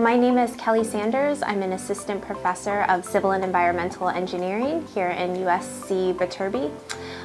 My name is Kelly Sanders. I'm an assistant professor of civil and environmental engineering here in USC Viterbi.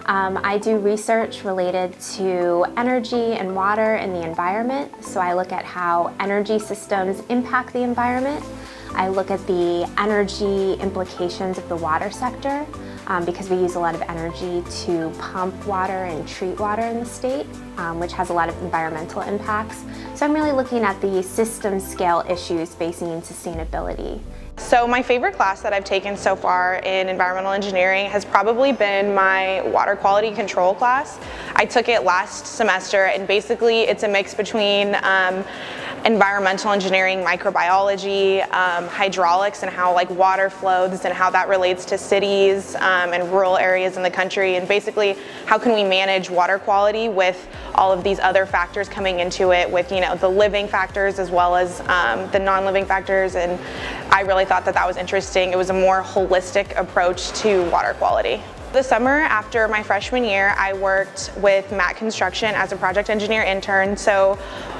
Um, I do research related to energy and water and the environment. So I look at how energy systems impact the environment. I look at the energy implications of the water sector um, because we use a lot of energy to pump water and treat water in the state, um, which has a lot of environmental impacts. So I'm really looking at the system scale issues facing sustainability. So my favorite class that I've taken so far in environmental engineering has probably been my water quality control class. I took it last semester and basically it's a mix between um, environmental engineering, microbiology, um, hydraulics and how like water flows and how that relates to cities um, and rural areas in the country and basically how can we manage water quality with all of these other factors coming into it with you know the living factors as well as um, the non-living factors and I really thought that that was interesting. It was a more holistic approach to water quality. The summer after my freshman year, I worked with Matt Construction as a project engineer intern. So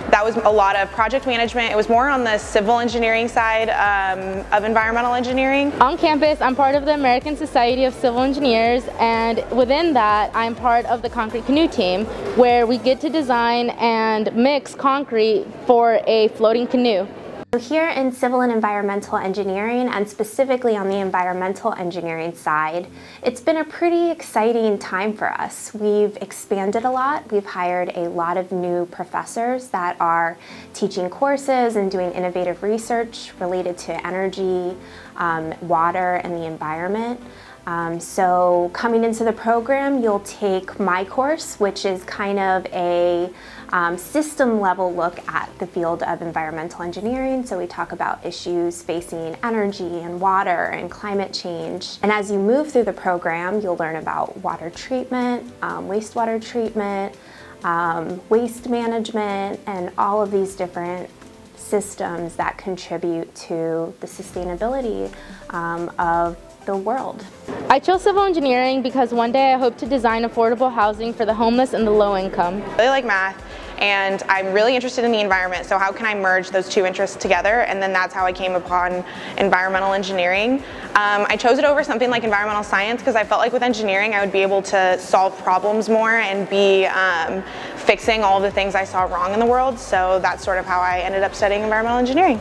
that was a lot of project management. It was more on the civil engineering side um, of environmental engineering. On campus, I'm part of the American Society of Civil Engineers, and within that, I'm part of the concrete canoe team, where we get to design and mix concrete for a floating canoe. So here in civil and environmental engineering, and specifically on the environmental engineering side, it's been a pretty exciting time for us. We've expanded a lot. We've hired a lot of new professors that are teaching courses and doing innovative research related to energy, um, water, and the environment. Um, so coming into the program, you'll take my course, which is kind of a um, system level look at the field of environmental engineering. So we talk about issues facing energy and water and climate change. And as you move through the program, you'll learn about water treatment, um, wastewater treatment, um, waste management, and all of these different systems that contribute to the sustainability um, of the world. I chose civil engineering because one day I hope to design affordable housing for the homeless and the low income. I really like math and I'm really interested in the environment so how can I merge those two interests together and then that's how I came upon environmental engineering. Um, I chose it over something like environmental science because I felt like with engineering I would be able to solve problems more and be um, fixing all the things I saw wrong in the world so that's sort of how I ended up studying environmental engineering.